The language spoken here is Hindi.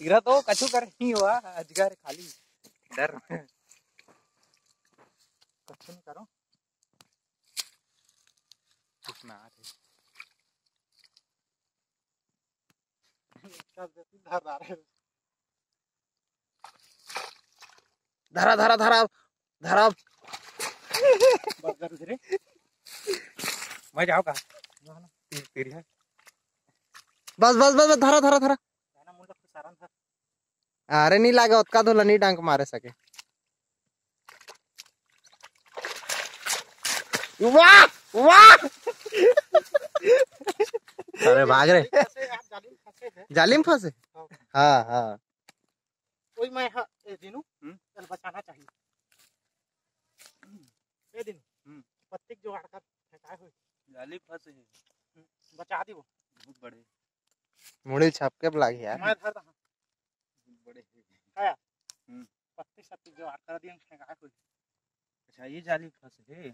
तीरा तो कछु कर नहीं हुआ अजगर खाली। डर। कछु नहीं करो। उसमें आ रहे। धरा धरा धरा धरा। मैं जाऊँ कहा तेरी है बस बस बस बस। धरा धरा धरा। अरे नहीं लागे उतका धोला नहीं डांक मारे सके। वाह वाह! अरे भाग रहे जाली फंसे? है जाली में फंसे हाँ। हाँ कोई मैं हाँ ए दिनू हम्म। चल बचाना चाहिए। ए दिनू हम्म। पत्ती जो आड़कर फेंकाए हुए। जाली फंसे है। बचा दी वो। बहुत बड़े। मुड़ी छाप के लागी यार मैं धर रहा बहुत बड़े है पत्ती सत्ती जो आकर दिए फेंकाए हुए अच्छा ये जाली फंस है?